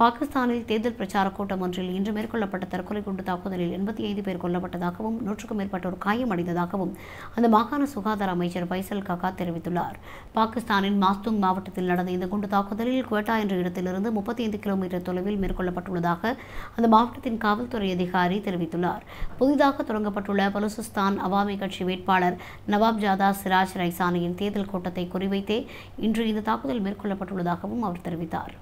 பாகிஸ்தானில் தேர்தல் பிரச்சார கூட்டம் ஒன்றில் இன்று மேற்கொள்ளப்பட்ட தற்கொலை குண்டு தாக்குதலில் எண்பத்தி ஐந்து பேர் கொல்லப்பட்டதாகவும் நூற்றுக்கும் மேற்பட்டோர் காயமடைந்ததாகவும் அந்த மாகாண சுகாதார அமைச்சர் பைசல் காக்கா தெரிவித்துள்ளார். பாகிஸ்தானின் மாஸ்துங் மாவட்டத்தில் நடந்த இந்த குண்டு தாக்குதலில் குவேட்டா என்ற இடத்திலிருந்து முப்பத்தி ஐந்து கிலோமீட்டர் தொலைவில் மேற்கொள்ளப்பட்டுள்ளதாக அந்த மாவட்டத்தின் காவல்துறை அதிகாரி தெரிவித்துள்ளார். புதிதாக தொடங்கப்பட்டுள்ள பலுசிஸ்தான் அவாமி கட்சி வேட்பாளர் நவாப் ஜாதா சிராஜ் ரைசானியின் தேர்தல் கூட்டத்தை குறிவைத்தே இன்று இந்த தாக்குதல் மேற்கொள்ளப்பட்டுள்ளதாகவும் அவர் தெரிவித்தார்.